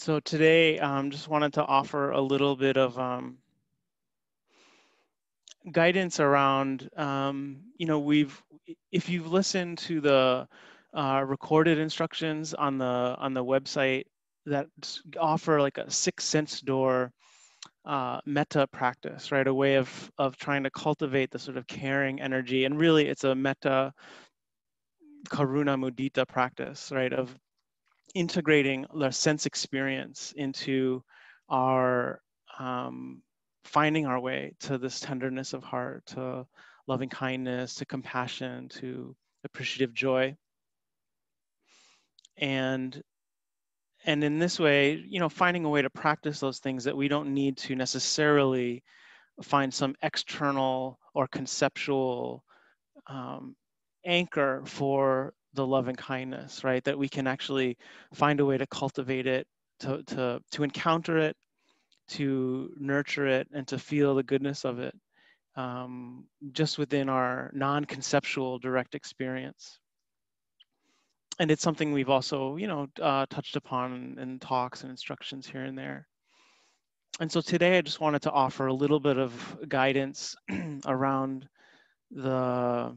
So today, um, just wanted to offer a little bit of um, guidance around, um, you know, we've, if you've listened to the uh, recorded instructions on the on the website that offer like a six sense door uh, metta practice, right? A way of of trying to cultivate the sort of caring energy, and really, it's a metta karuna mudita practice, right? Of integrating the sense experience into our um, finding our way to this tenderness of heart, to loving kindness, to compassion, to appreciative joy. And and in this way, you know, finding a way to practice those things that we don't need to necessarily find some external or conceptual um, anchor for the love and kindness, right? That we can actually find a way to cultivate it, to, to, to encounter it, to nurture it, and to feel the goodness of it um, just within our non conceptual direct experience. And it's something we've also, you know, uh, touched upon in talks and instructions here and there. And so today I just wanted to offer a little bit of guidance around the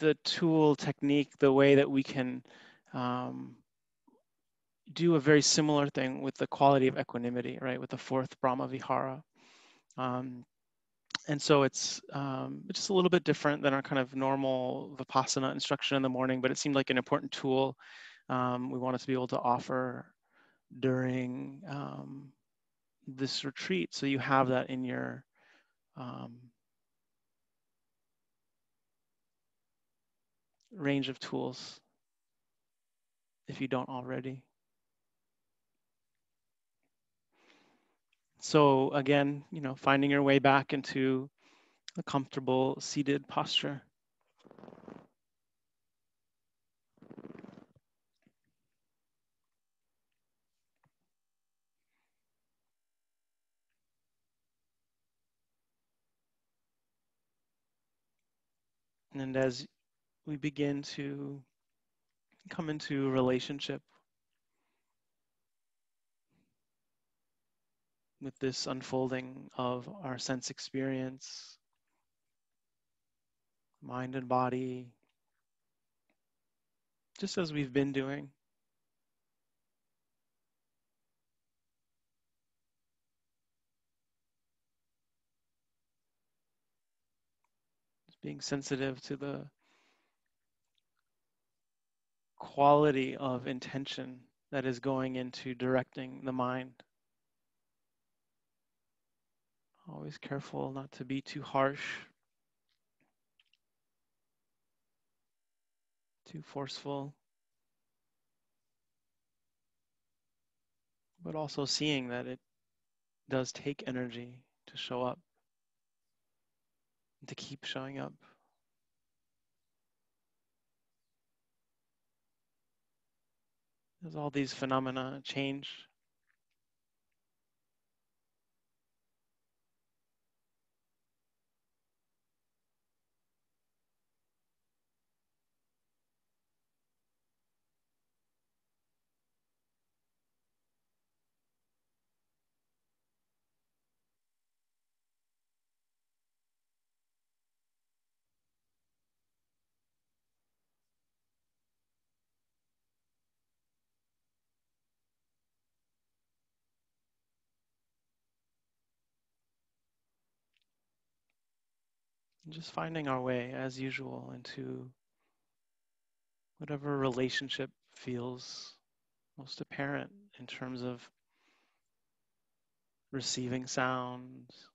the tool technique, the way that we can um, do a very similar thing with the quality of equanimity, right? With the fourth Brahma Vihara. Um, and so it's um, just a little bit different than our kind of normal Vipassana instruction in the morning, but it seemed like an important tool um, we wanted to be able to offer during um, this retreat. So you have that in your range of tools if you don't already. So again, you know, finding your way back into a comfortable seated posture. And as we begin to come into relationship with this unfolding of our sense experience, mind and body, just as we've been doing. Being sensitive to the quality of intention that is going into directing the mind. Always careful not to be too harsh, too forceful, but also seeing that it does take energy to show up, to keep showing up. As all these phenomena change, just finding our way as usual into whatever relationship feels most apparent in terms of receiving sounds,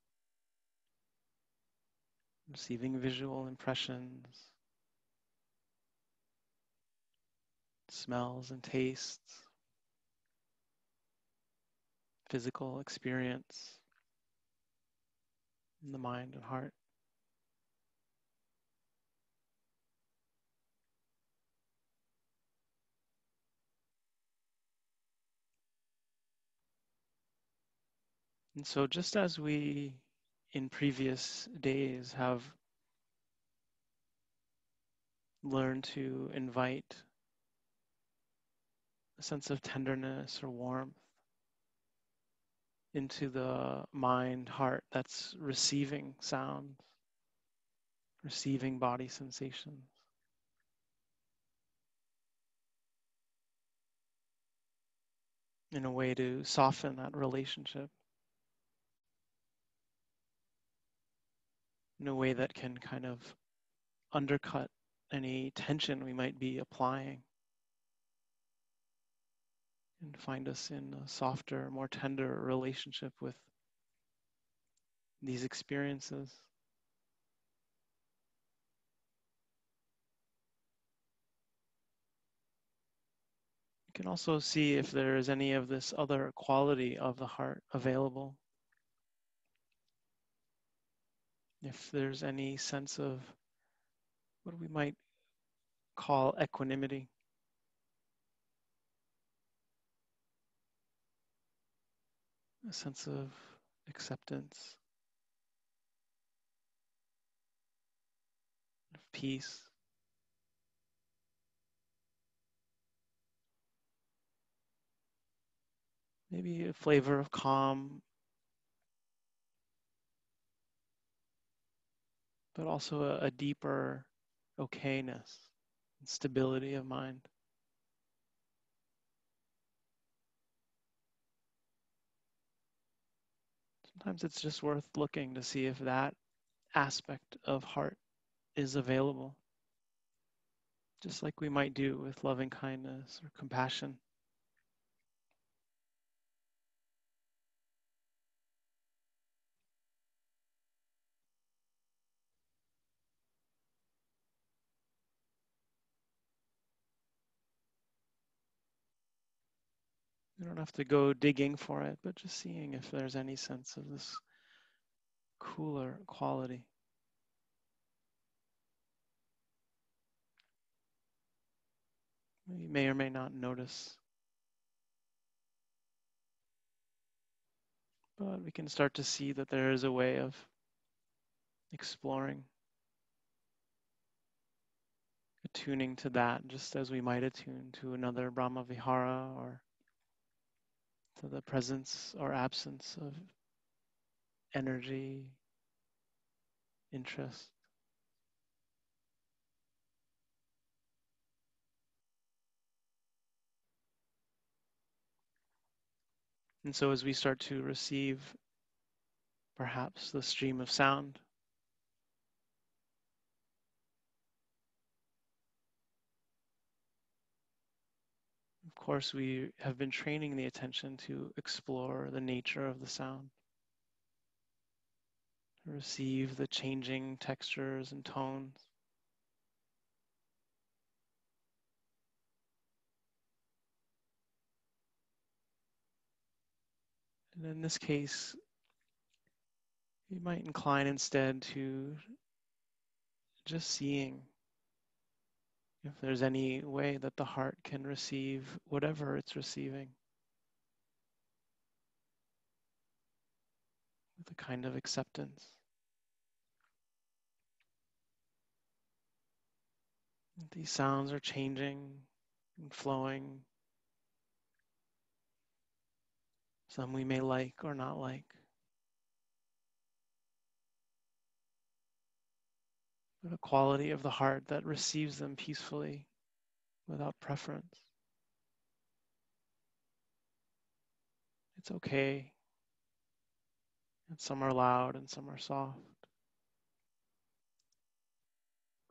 receiving visual impressions, smells and tastes, physical experience in the mind and heart. And so, just as we in previous days have learned to invite a sense of tenderness or warmth into the mind, heart that's receiving sounds, receiving body sensations. In a way to soften that relationship. In a way that can kind of undercut any tension we might be applying and find us in a softer, more tender relationship with these experiences. You can also see if there is any of this other quality of the heart available. If there's any sense of what we might call equanimity. a sense of acceptance, of peace. Maybe a flavor of calm, but also a, a deeper okayness and stability of mind. sometimes it's just worth looking to see if that aspect of heart is available. Just like we might do with loving kindness or compassion. You don't have to go digging for it, but just seeing if there's any sense of this cooler quality. You may or may not notice. But we can start to see that there is a way of exploring, attuning to that, just as we might attune to another Brahma Vihara or to the presence or absence of energy, interest. And so, as we start to receive perhaps the stream of sound, course, we have been training the attention to explore the nature of the sound, receive the changing textures and tones. And in this case, you might incline instead to just seeing if there's any way that the heart can receive whatever it's receiving with a kind of acceptance. These sounds are changing and flowing. Some we may like or not like. A quality of the heart that receives them peacefully without preference. It's okay. And some are loud and some are soft.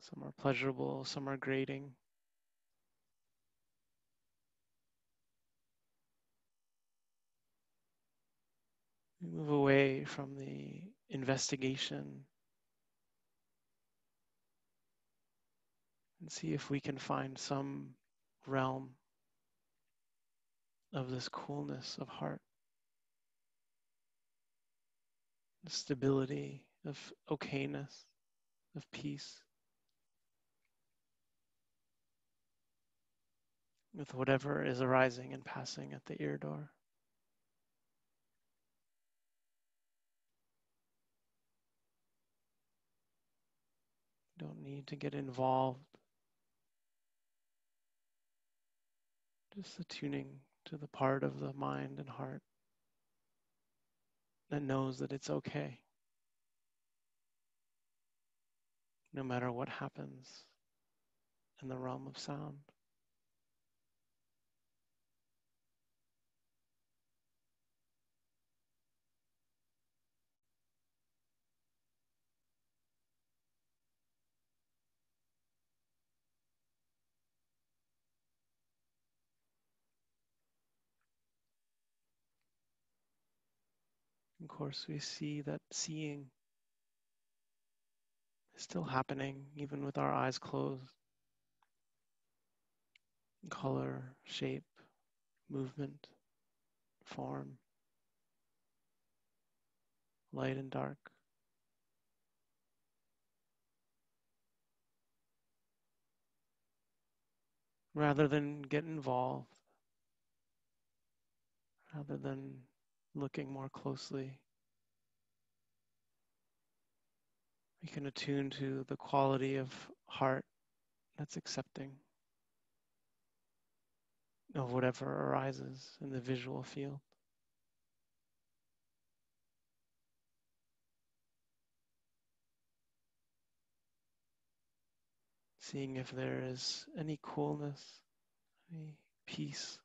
Some are pleasurable, some are grating. We move away from the investigation and see if we can find some realm of this coolness of heart, the stability of okayness, of peace, with whatever is arising and passing at the ear door. Don't need to get involved Just attuning to the part of the mind and heart that knows that it's okay. No matter what happens in the realm of sound. Course, we see that seeing is still happening even with our eyes closed. Color, shape, movement, form, light and dark. Rather than get involved, rather than looking more closely, we can attune to the quality of heart that's accepting of whatever arises in the visual field. Seeing if there is any coolness, any peace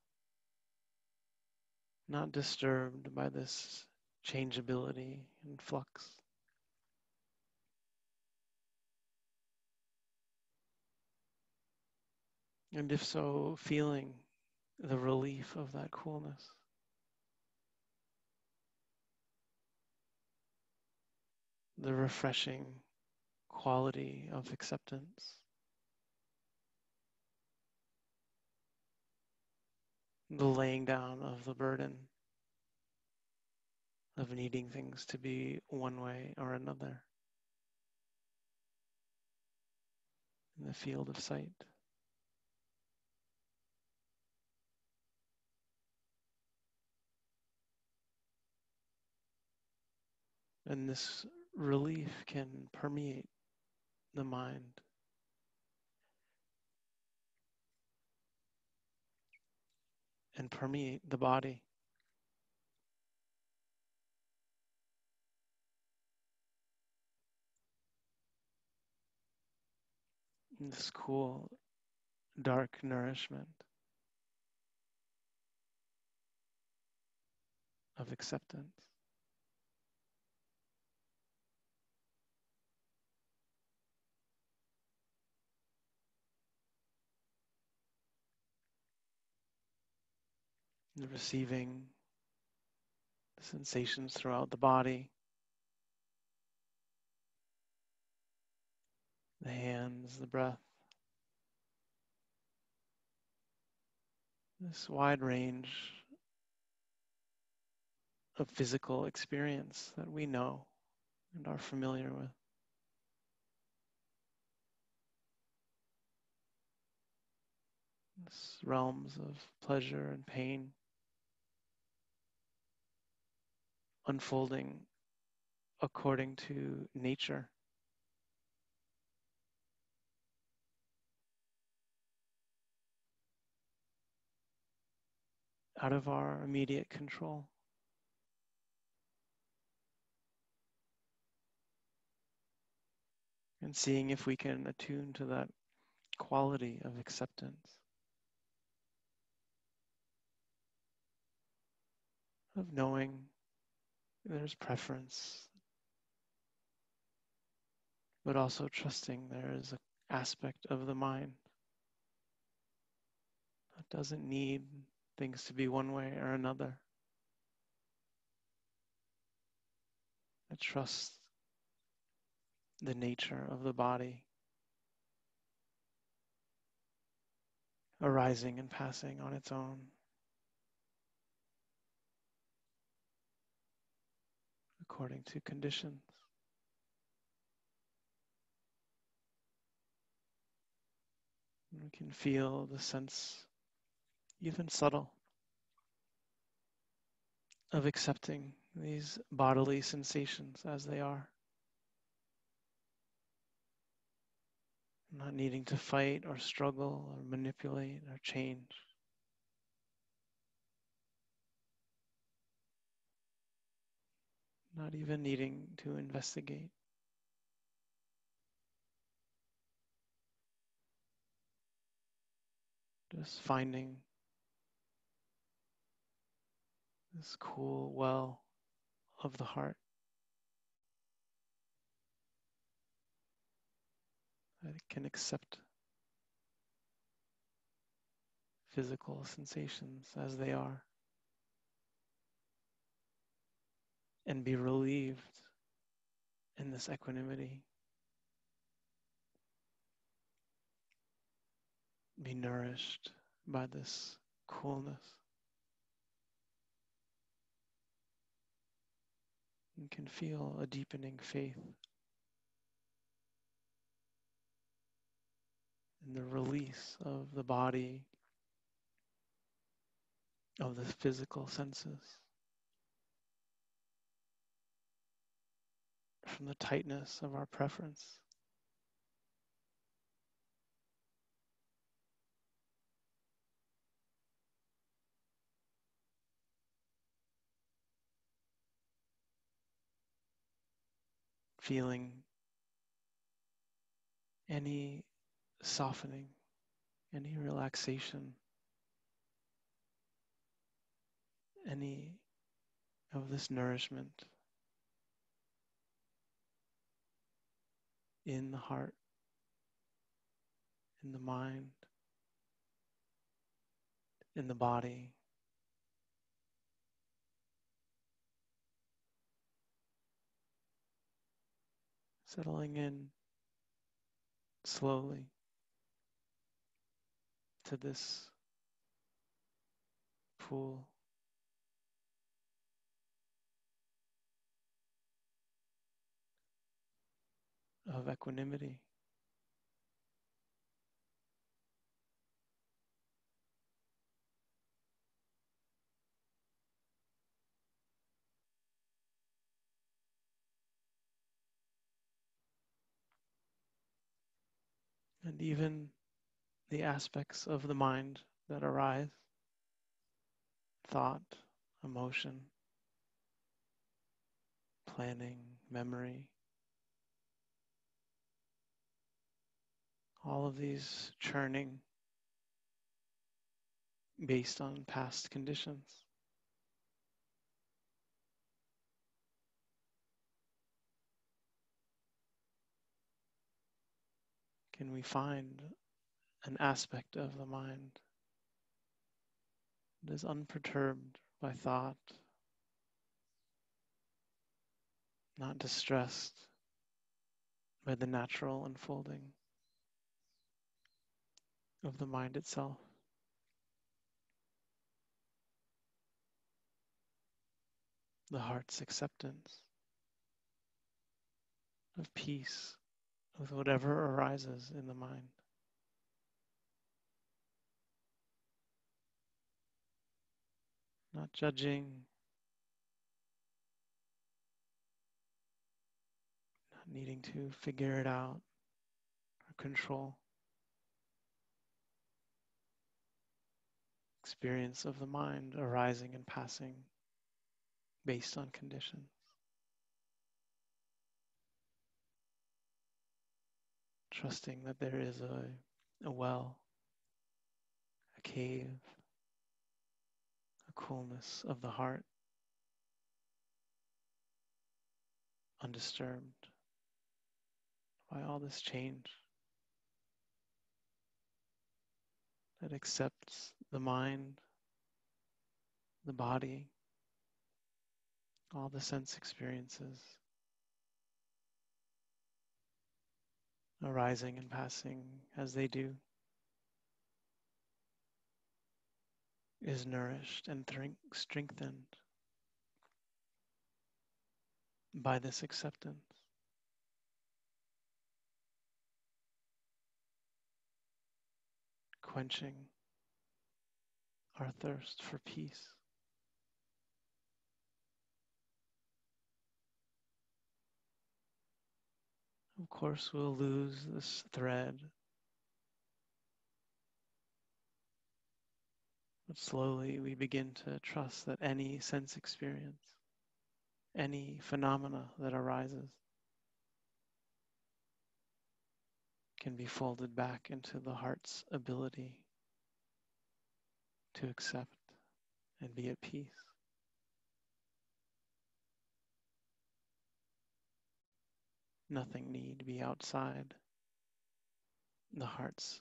not disturbed by this changeability and flux. And if so, feeling the relief of that coolness. The refreshing quality of acceptance. the laying down of the burden of needing things to be one way or another in the field of sight. And this relief can permeate the mind. and permeate the body. This cool, dark nourishment of acceptance. Receiving sensations throughout the body, the hands, the breath. This wide range of physical experience that we know and are familiar with. Realms of pleasure and pain. Unfolding according to nature. Out of our immediate control. And seeing if we can attune to that quality of acceptance. Of knowing there's preference, but also trusting there is an aspect of the mind that doesn't need things to be one way or another. I trust the nature of the body arising and passing on its own. According to conditions. We can feel the sense, even subtle, of accepting these bodily sensations as they are. Not needing to fight or struggle or manipulate or change. Not even needing to investigate. Just finding this cool well of the heart that it can accept physical sensations as they are and be relieved in this equanimity. Be nourished by this coolness. And can feel a deepening faith in the release of the body of the physical senses, from the tightness of our preference. Feeling any softening, any relaxation. any of this nourishment in the heart, in the mind, in the body. Settling in slowly to this pool. Of equanimity. And even the aspects of the mind that arise thought, emotion, planning, memory, all of these churning based on past conditions. Can we find an aspect of the mind that is unperturbed by thought, not distressed by the natural unfolding? Of the mind itself. The heart's acceptance of peace with whatever arises in the mind. Not judging, not needing to figure it out or control. Experience of the mind arising and passing based on conditions. Trusting that there is a, a well, a cave, a coolness of the heart, undisturbed by all this change. that accepts the mind, the body, all the sense experiences arising and passing as they do, is nourished and strengthened by this acceptance. quenching our thirst for peace. Of course, we'll lose this thread, but slowly we begin to trust that any sense experience any phenomena that arises can be folded back into the heart's ability to accept and be at peace. Nothing need be outside the heart's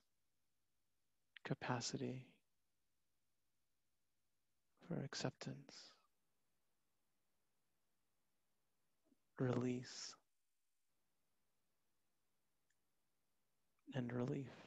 capacity for acceptance, release, and relief.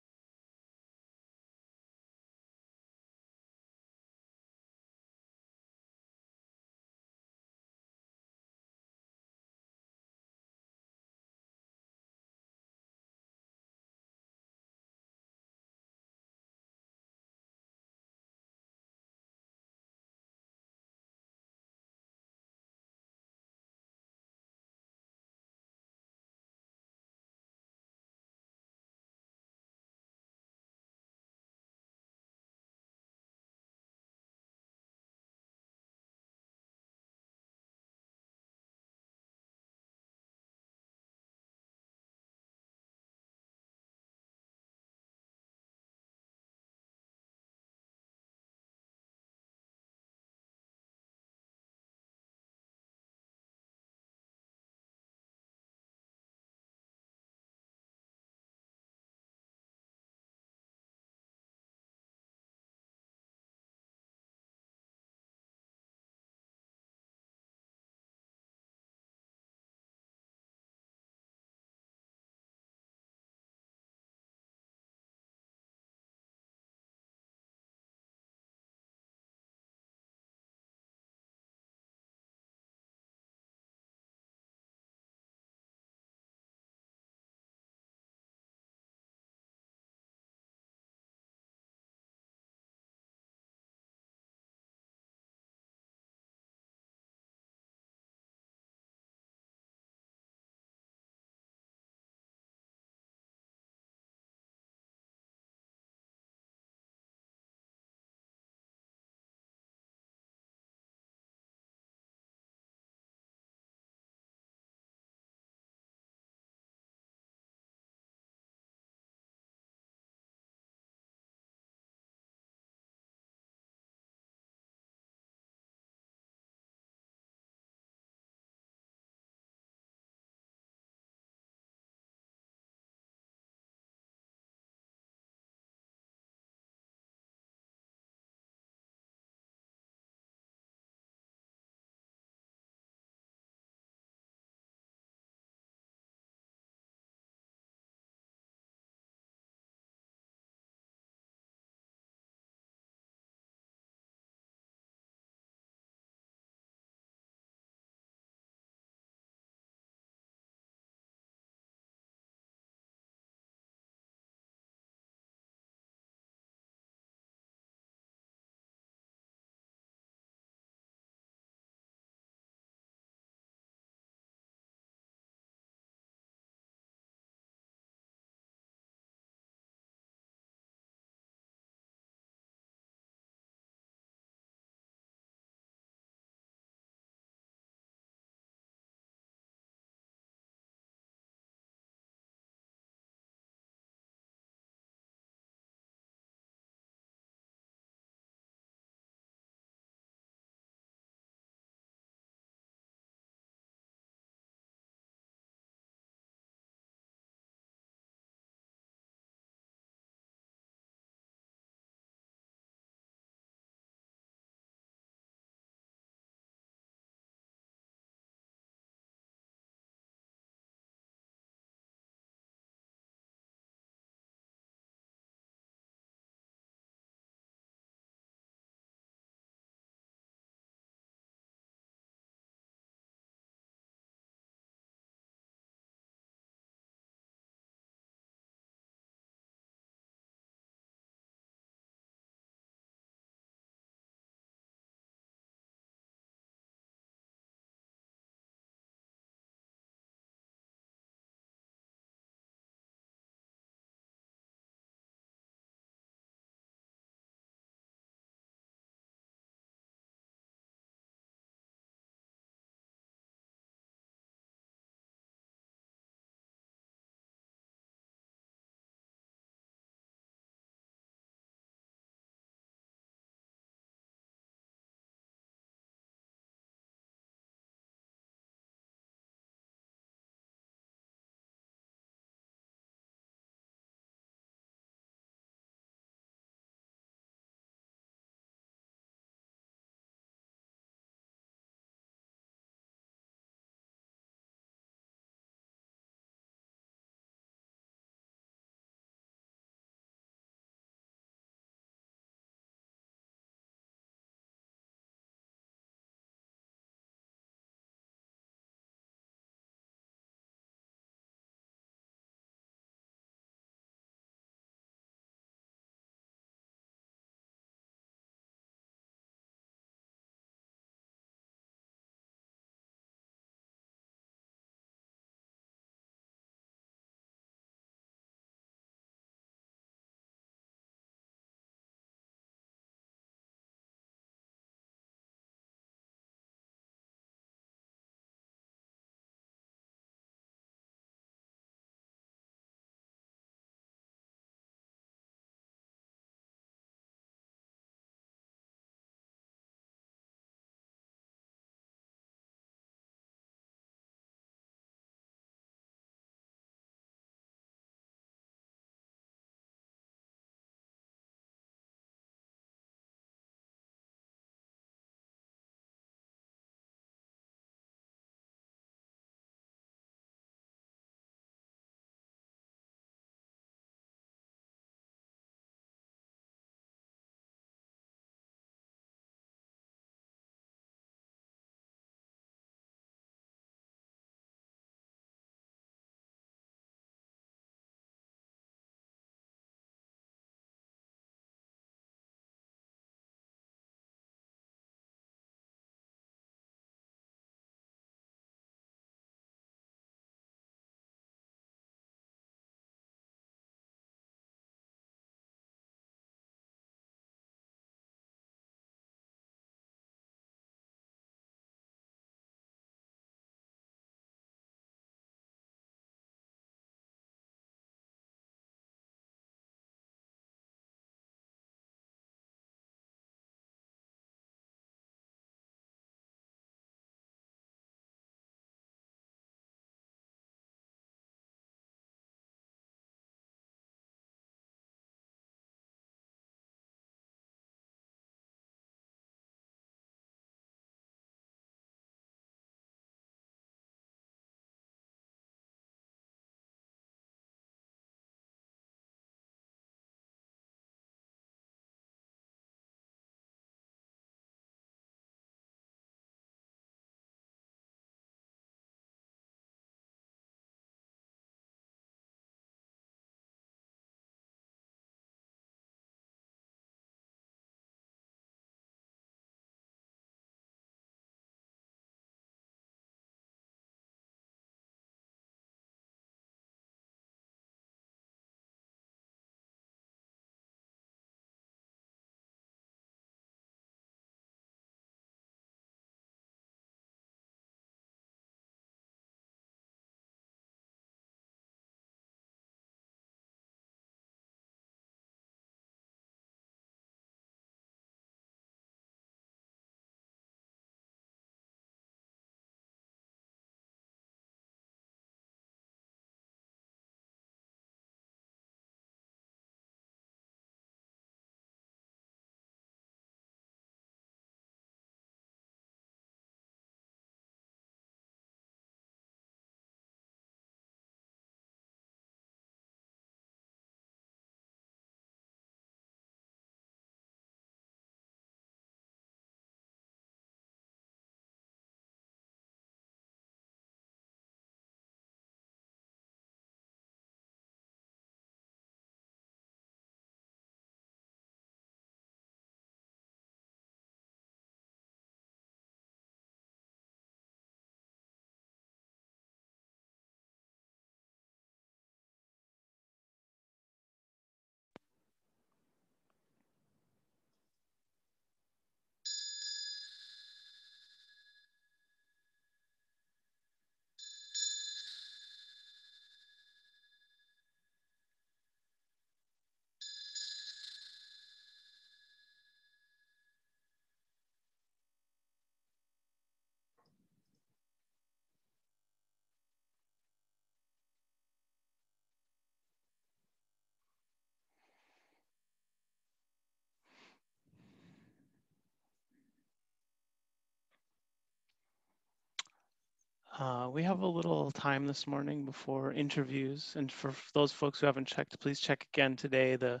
Uh, we have a little time this morning before interviews. And for those folks who haven't checked, please check again today the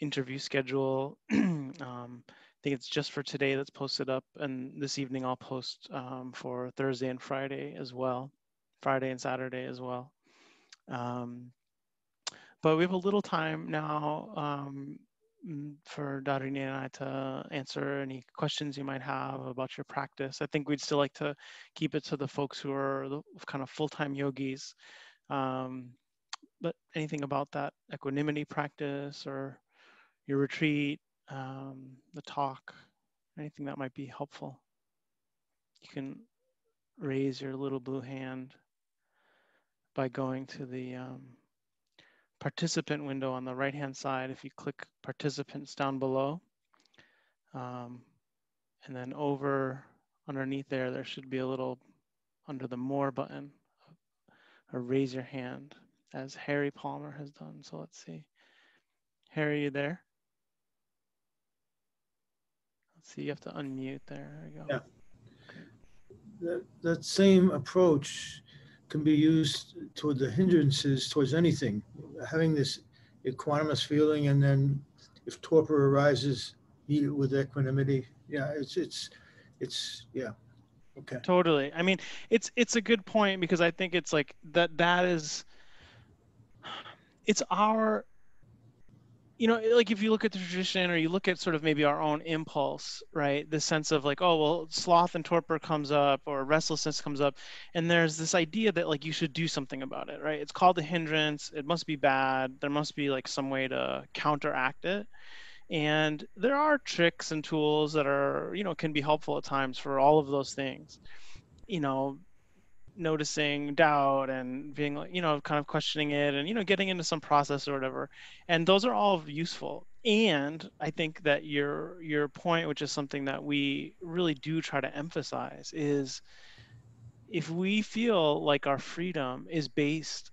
interview schedule. um, I think it's just for today that's posted up. And this evening I'll post um, for Thursday and Friday as well, Friday and Saturday as well. Um, but we have a little time now um, for Darini and I to answer any questions you might have about your practice. I think we'd still like to keep it to the folks who are the kind of full-time yogis. Um, but anything about that equanimity practice or your retreat, um, the talk, anything that might be helpful. You can raise your little blue hand by going to the um, participant window on the right hand side. If you click participants down below, um, and then over underneath there, there should be a little under the more button, or raise your hand as Harry Palmer has done. So let's see. Harry, you there? Let's see, you have to unmute there. There you go. Yeah. That, that same approach can be used toward the hindrances towards anything. Having this equanimous feeling, and then if torpor arises, meet it with equanimity. Yeah, it's it's it's yeah. Okay. Totally. I mean, it's it's a good point because I think it's like that that is it's our you know, like if you look at the tradition or you look at sort of maybe our own impulse, right? The sense of like, oh, well, sloth and torpor comes up or restlessness comes up. And there's this idea that like you should do something about it, right? It's called a hindrance. It must be bad. There must be like some way to counteract it. And there are tricks and tools that are, you know, can be helpful at times for all of those things. You know, noticing doubt and being like you know kind of questioning it and you know getting into some process or whatever. And those are all useful. And i think that your your point which is something that we really do try to emphasize is if we feel like our freedom is based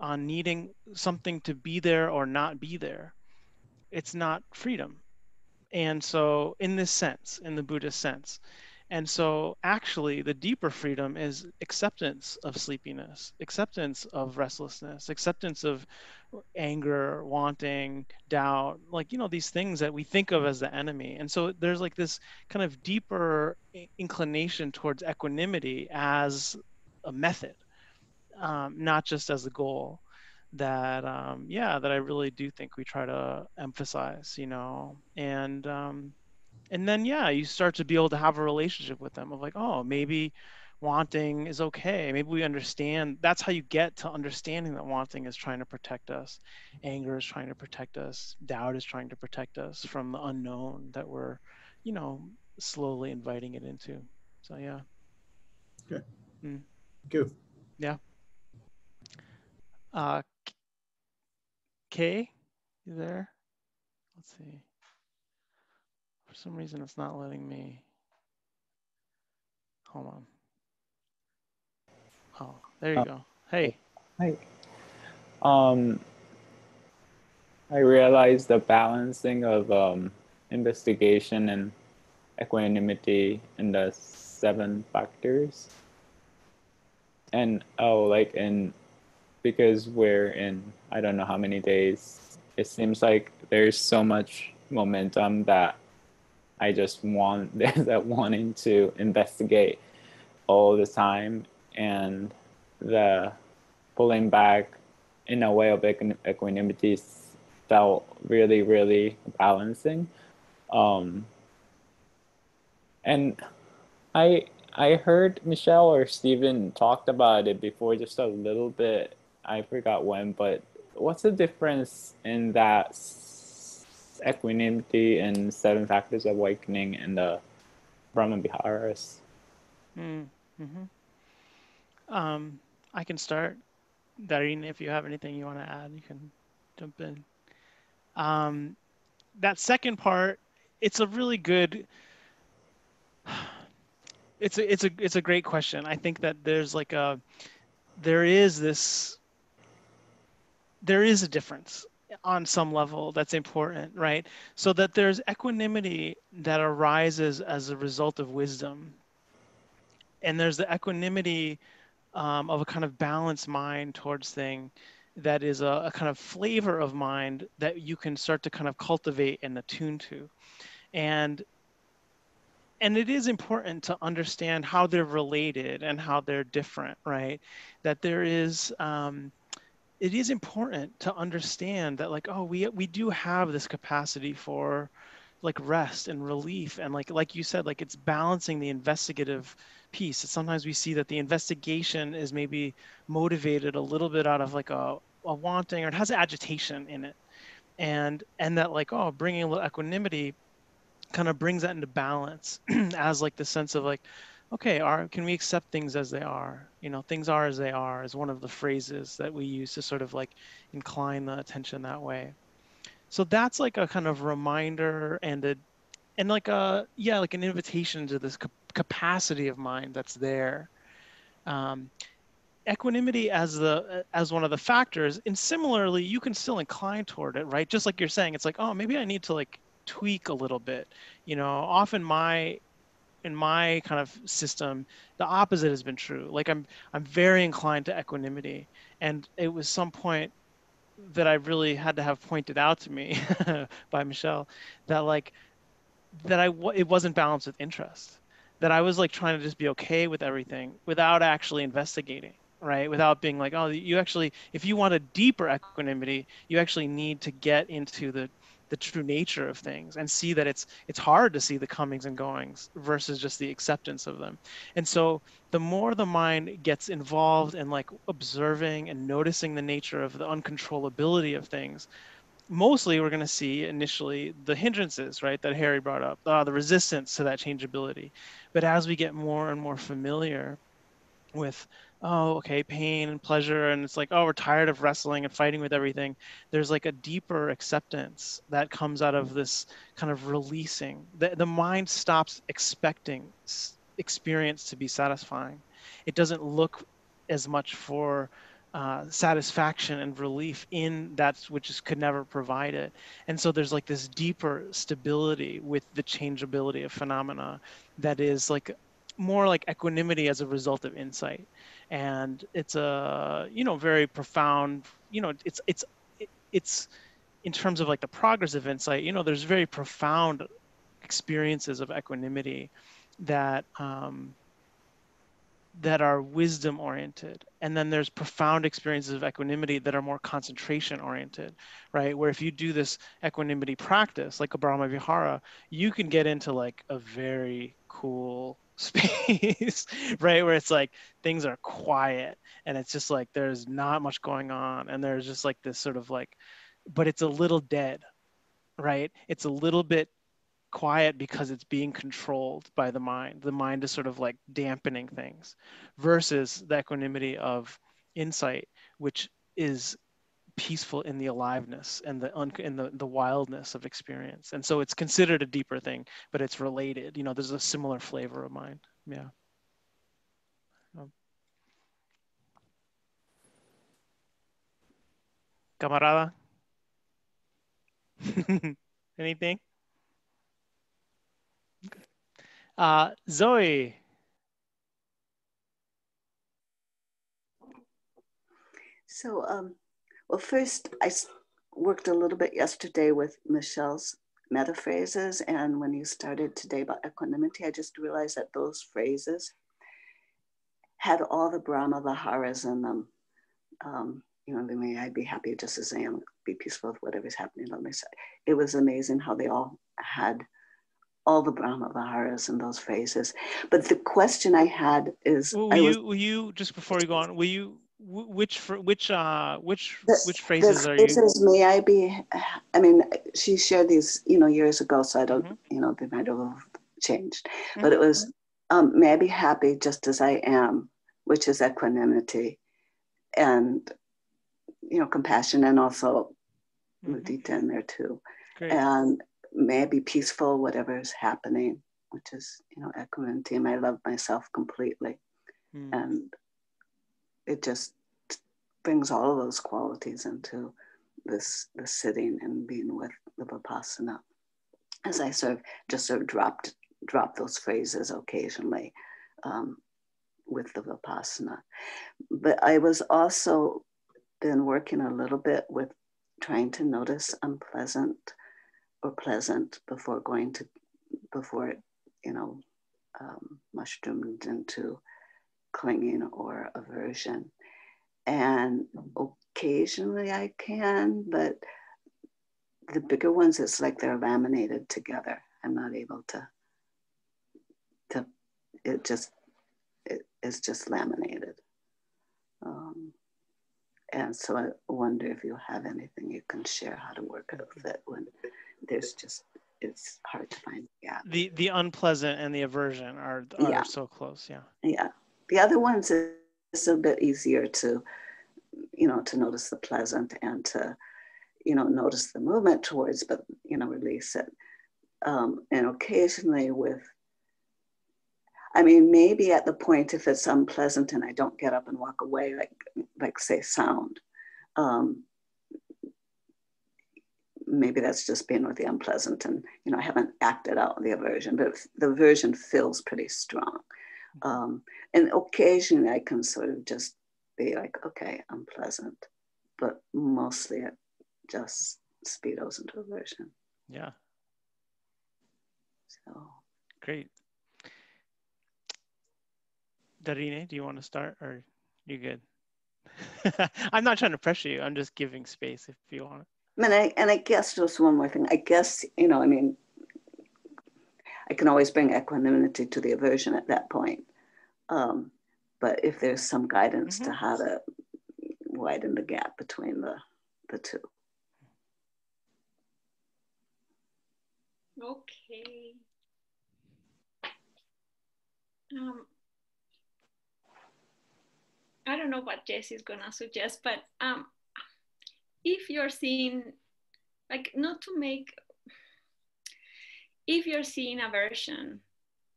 on needing something to be there or not be there it's not freedom. And so in this sense in the buddhist sense and so, actually, the deeper freedom is acceptance of sleepiness, acceptance of restlessness, acceptance of anger, wanting, doubt, like, you know, these things that we think of as the enemy. And so, there's like this kind of deeper inclination towards equanimity as a method, um, not just as a goal. That, um, yeah, that I really do think we try to emphasize, you know, and, um, and then yeah you start to be able to have a relationship with them of like oh maybe wanting is okay. Maybe we understand. That's how you get to understanding that wanting is trying to protect us. Anger is trying to protect us. Doubt is trying to protect us from the unknown that we're you know slowly inviting it into. So yeah. Okay. Mm. you yeah. Uh kay you there? Let's see for some reason, it's not letting me. Hold on. Oh, there you uh, go. Hey. Hi. Um, I realized the balancing of um, investigation and equanimity in the seven factors. And oh, like in because we're in I don't know how many days, it seems like there's so much momentum that I just want there's that wanting to investigate all the time and the pulling back in a way of equanimity felt really really balancing. Um, and i i heard michelle or stephen talked about it before just a little bit. I forgot when but what's the difference in that equanimity and seven factors of awakening and the Brahma Viharas. Mm, hmm um, I can start. Darine, if you have anything you want to add, you can jump in. Um, that second part, it's a really good. It's a it's a it's a great question. I think that there's like a there is this there is a difference on some level that's important, right? So that there's equanimity that arises as a result of wisdom. And there's the equanimity um, of a kind of balanced mind towards thing that is a, a, kind of flavor of mind that you can start to kind of cultivate and attune to and and it is important to understand how they're related and how they're different right that there is um, it is important to understand that like oh we we do have this capacity for like rest and relief and like like you said like it's balancing the investigative piece. Sometimes we see that the investigation is maybe motivated a little bit out of like a, a wanting or it has agitation in it. And and that like oh bringing a little equanimity kind of brings that into balance as like the sense of like okay are can we accept things as they are? You know things are as they are is one of the phrases that we use to sort of like incline the attention that way. So that's like a kind of reminder and a and like a yeah like an invitation to this capacity of mind that's there. Um, equanimity as the as one of the factors and similarly you can still incline toward it right? Just like you're saying it's like oh maybe i need to like tweak a little bit. You know often my in my kind of system the opposite has been true. Like i'm i'm very inclined to equanimity. And it was some point that i really had to have pointed out to me by michelle that like that i it wasn't balanced with interest. That i was like trying to just be okay with everything without actually investigating right? Without being like oh you actually if you want a deeper equanimity you actually need to get into the the true nature of things and see that it's it's hard to see the comings and goings versus just the acceptance of them. And so the more the mind gets involved in like observing and noticing the nature of the uncontrollability of things mostly we're going to see initially the hindrances right that harry brought up uh, the resistance to that changeability. But as we get more and more familiar with oh, okay, pain and pleasure. And it's like, oh, we're tired of wrestling and fighting with everything. There's like a deeper acceptance that comes out of this kind of releasing. The, the mind stops expecting experience to be satisfying. It doesn't look as much for uh, satisfaction and relief in that which is, could never provide it. And so there's like this deeper stability with the changeability of phenomena that is like more like equanimity as a result of insight. And it's a you know very profound you know it's it's it's in terms of like the progress of insight you know there's very profound experiences of equanimity that um, that are wisdom oriented. And then there's profound experiences of equanimity that are more concentration oriented right? Where if you do this equanimity practice like a brahma vihara you can get into like a very cool space right where it's like things are quiet and it's just like there's not much going on and there's just like this sort of like but it's a little dead right? It's a little bit quiet because it's being controlled by the mind. The mind is sort of like dampening things versus the equanimity of insight which is peaceful in the aliveness and the un- in the, the wildness of experience. And so it's considered a deeper thing but it's related. You know there's a similar flavor of mine. yeah. Um. camarada? Anything? Uh, zoe? So um well, first, I worked a little bit yesterday with Michelle's metta phrases. And when you started today about equanimity, I just realized that those phrases had all the Brahma Viharas in them. Um, you know, may I be happy just as I am, be peaceful with whatever's happening on my side. It was amazing how they all had all the Brahma Viharas in those phrases. But the question I had is, will, you, was, will you just before you go on, will you which which uh which which phrases are phrases, you may i be i mean she shared these you know years ago so i don't mm-hmm. you know they might have changed mm-hmm. but it was um, may i be happy just as i am which is equanimity and you know compassion and also mm-hmm. mudita in there too Great. and may i be peaceful whatever is happening which is you know equanimity and i love myself completely mm. and it just brings all of those qualities into this the sitting and being with the vipassana. As I sort of just sort of dropped drop those phrases occasionally, um, with the Vipassana. But I was also been working a little bit with trying to notice unpleasant or pleasant before going to, before you know, um, mushroomed into clinging or aversion. And occasionally I can, but the bigger ones, it's like they're laminated together. I'm not able to, to it just, it, it's just laminated. Um, and so I wonder if you have anything you can share how to work it with it when there's just, it's hard to find yeah. The, the unpleasant and the aversion are, are yeah. so close, yeah. Yeah. The other ones is a bit easier to, you know, to notice the pleasant and to, you know, notice the movement towards, but, you know, release it. Um, and occasionally with, I mean, maybe at the point if it's unpleasant and I don't get up and walk away, like, like say sound, um, maybe that's just being with the unpleasant and, you know, I haven't acted out the aversion, but the aversion feels pretty strong. Um, and occasionally I can sort of just be like, okay, unpleasant, but mostly it just speedos into aversion. Yeah. So great. Darine, do you want to start or you good? I'm not trying to pressure you. I'm just giving space if you want. I mean, I, and I guess just one more thing. I guess, you know, I mean, I can always bring equanimity to the aversion at that point. Um, but if there's some guidance mm-hmm. to how to widen the gap between the, the two. Okay. Um, I don't know what Jesse is gonna suggest, but um, if you're seeing, like, not to make, if you're seeing aversion,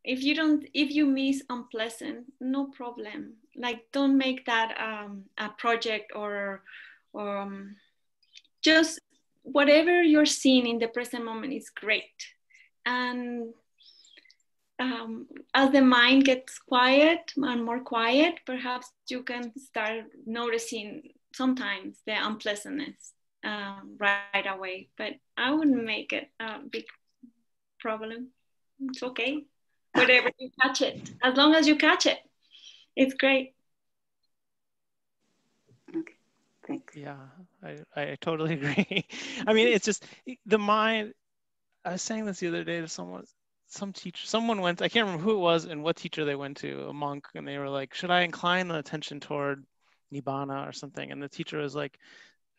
if you don't, if you miss unpleasant, no problem. Like, don't make that um, a project or, or um, just whatever you're seeing in the present moment is great. And um, as the mind gets quiet and more quiet, perhaps you can start noticing sometimes the unpleasantness um, right away. But I wouldn't make it a big problem. It's okay. Whatever you catch it, as long as you catch it, it's great. Okay. Thanks. Yeah, I, I totally agree. I mean, it's just the mind. I was saying this the other day to someone some teacher, someone went, I can't remember who it was and what teacher they went to, a monk, and they were like, should I incline the attention toward Nibbana or something? And the teacher was like,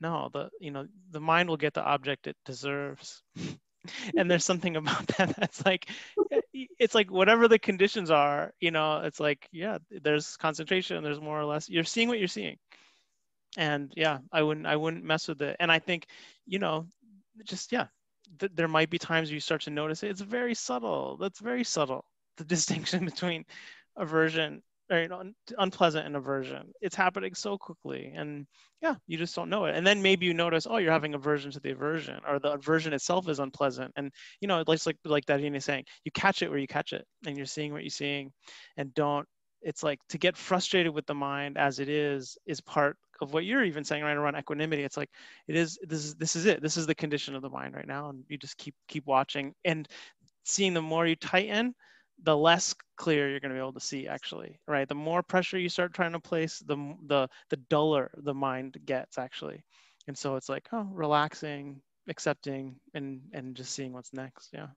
no, the, you know, the mind will get the object it deserves. and there's something about that that's like, eh, it's like whatever the conditions are, you know, it's like, yeah, there's concentration, there's more or less, you're seeing what you're seeing. And yeah, I wouldn't, I wouldn't mess with it. And I think, you know, just, yeah, th- there might be times you start to notice it. It's very subtle. That's very subtle. The distinction between aversion you know, unpleasant and aversion. It's happening so quickly, and yeah, you just don't know it. And then maybe you notice, oh, you're having aversion to the aversion, or the aversion itself is unpleasant. And you know, it's like like Darine is saying, you catch it where you catch it, and you're seeing what you're seeing, and don't. It's like to get frustrated with the mind as it is is part of what you're even saying right around equanimity it's like it is this is this is it this is the condition of the mind right now and you just keep keep watching and seeing the more you tighten the less clear you're going to be able to see actually right? The more pressure you start trying to place the the the duller the mind gets actually. And so it's like oh relaxing accepting and and just seeing what's next yeah.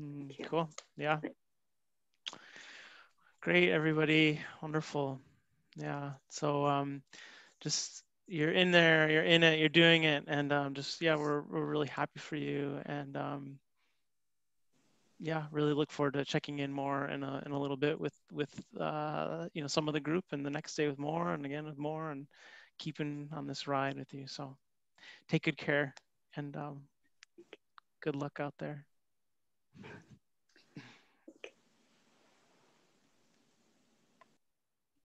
Mm, cool yeah. Great everybody. Wonderful yeah. So um just you're in there you're in it you're doing it and um just yeah we're, we're really happy for you and um yeah really look forward to checking in more in a, in a little bit with with uh you know some of the group and the next day with more and again with more and keeping on this ride with you. So take good care and um good luck out there